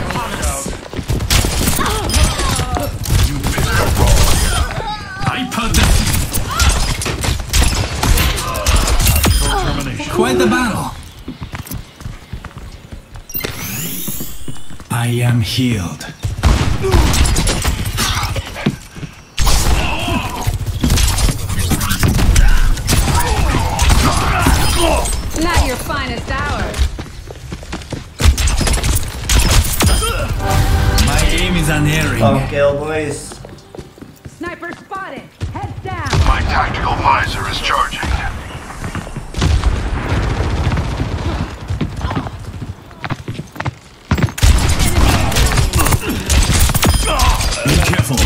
Upon us. iPad Quite the battle I am healed unerring Fuck kill, boys. Sniper spotted. Heads down. my tactical visor is charging. Be careful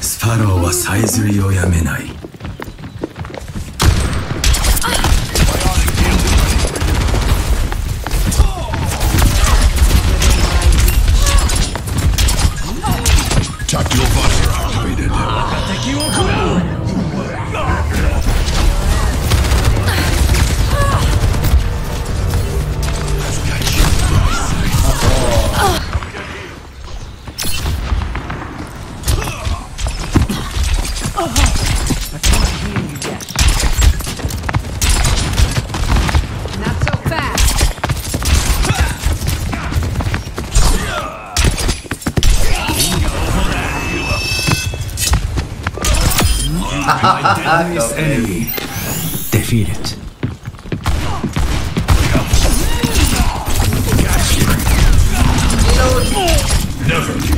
スパローはさえずりをやめない My deadliest enemy defeated Never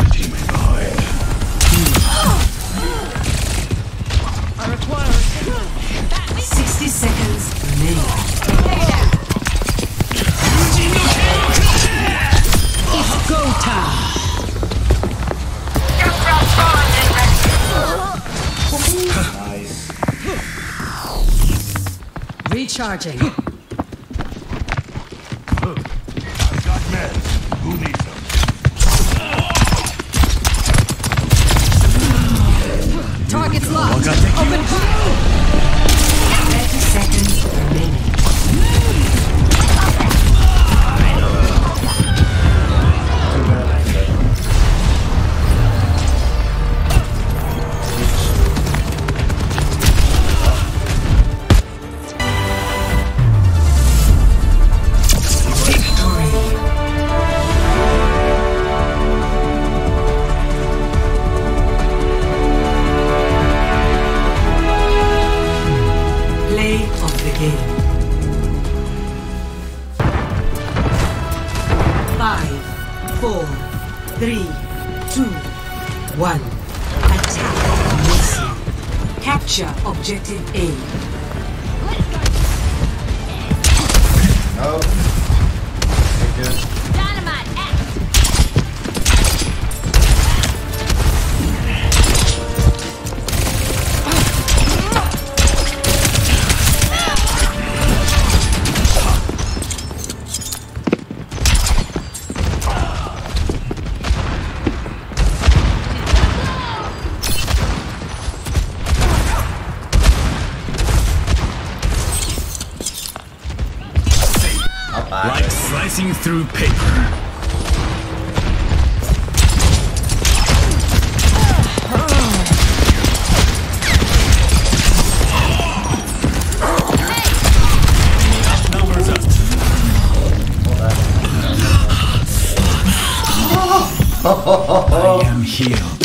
Recharging. of. Five, four, three, two, one. Attack Messi. Capture objective A. like through paper. I am healed.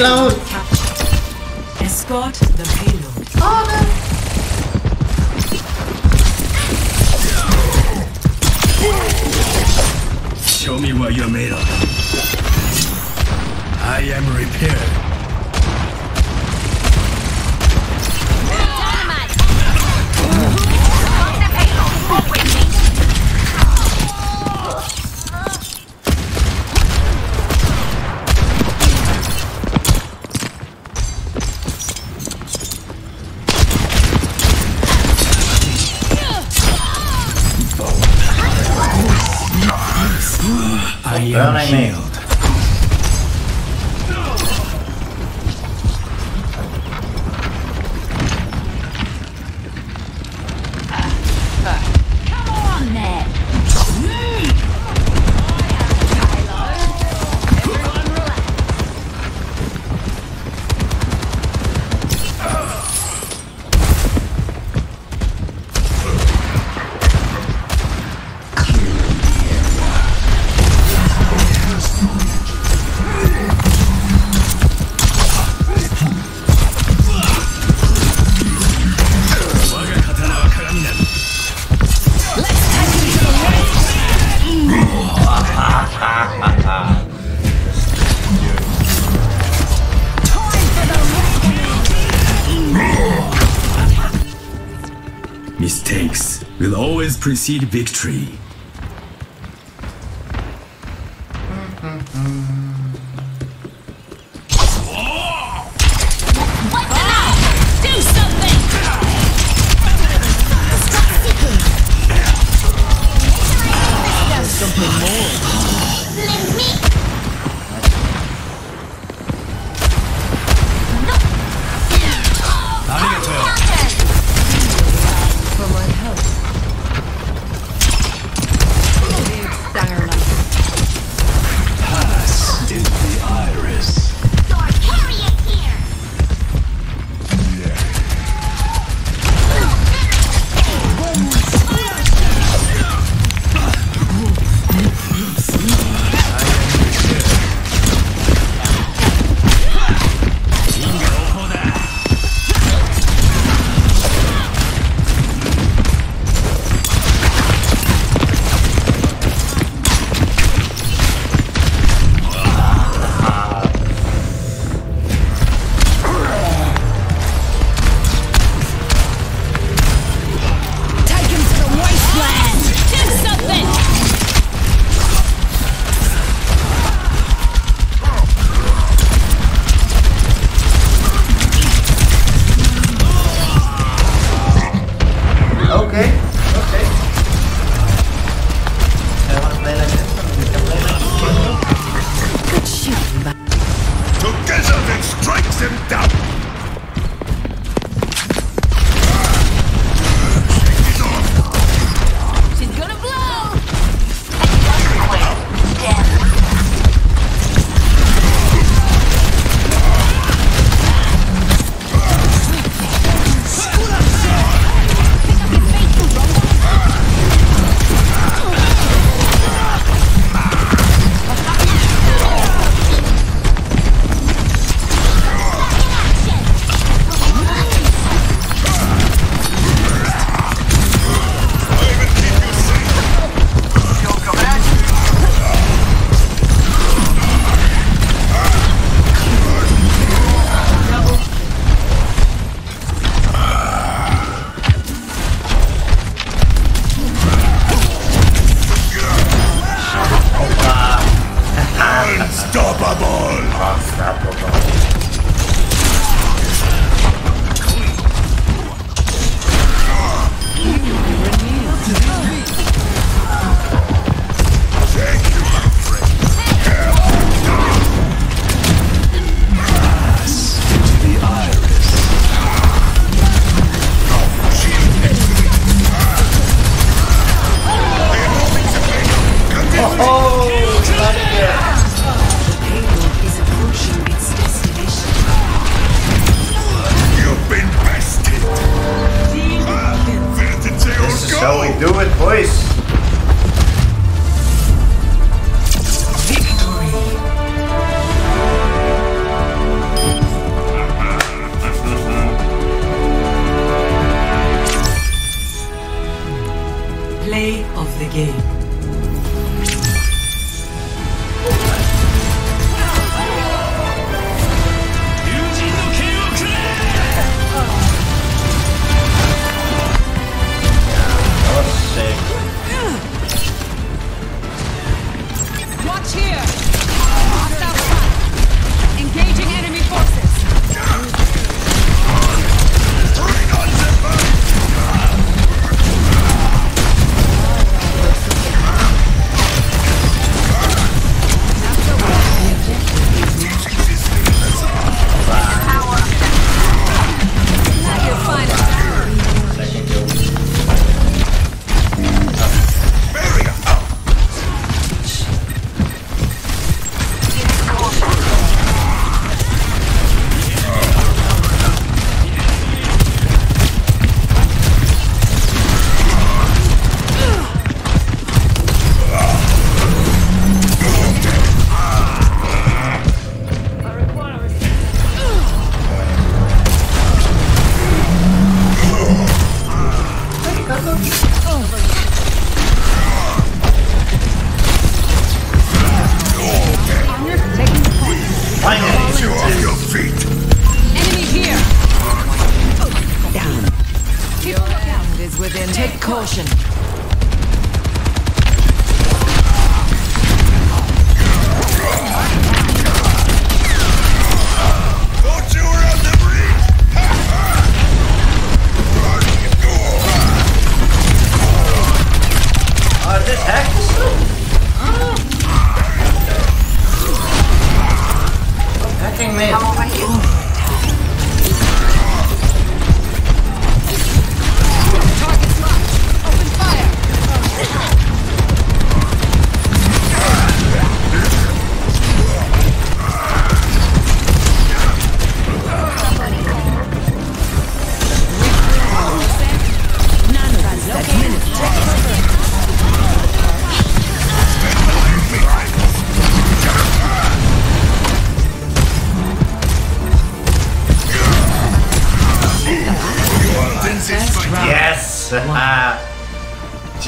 payload. Escort the payload. Show me what you're made of. I am repaired. Running male. will always precede victory. 没。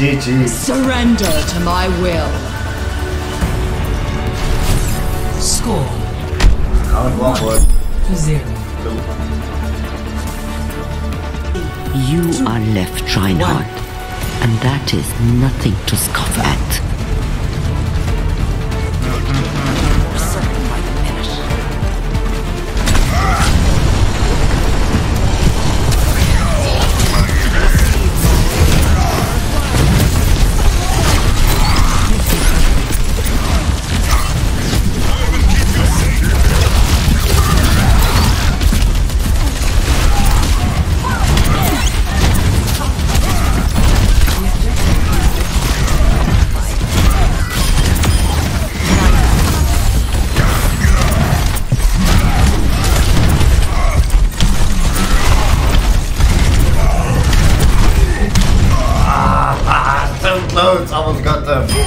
GG. Surrender to my will. Score Count one word. to zero. You are left, Reinhardt, and that is nothing to scoff at. Almost got them.